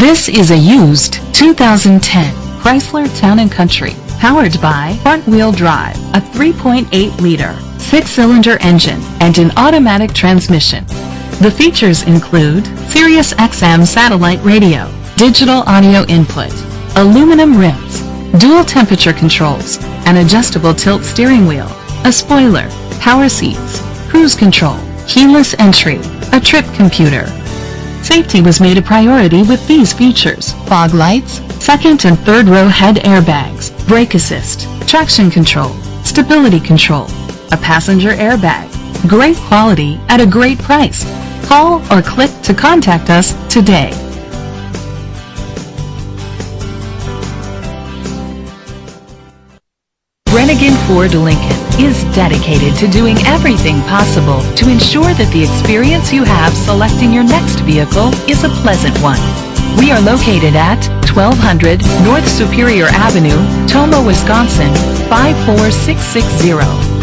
This is a used 2010 Chrysler Town & Country, powered by front-wheel drive, a 3.8-liter six-cylinder engine, and an automatic transmission. The features include Sirius XM satellite radio, digital audio input, aluminum rims, dual temperature controls, an adjustable tilt steering wheel, a spoiler, power seats, cruise control, keyless entry, a trip computer. Safety was made a priority with these features. Fog lights, second and third row head airbags, brake assist, traction control, stability control, a passenger airbag. Great quality at a great price. Call or click to contact us today. Brenengen Ford Lincoln is dedicated to doing everything possible to ensure that the experience you have selecting your next vehicle is a pleasant one. We are located at 1200 North Superior Avenue, Tomah, Wisconsin 54660.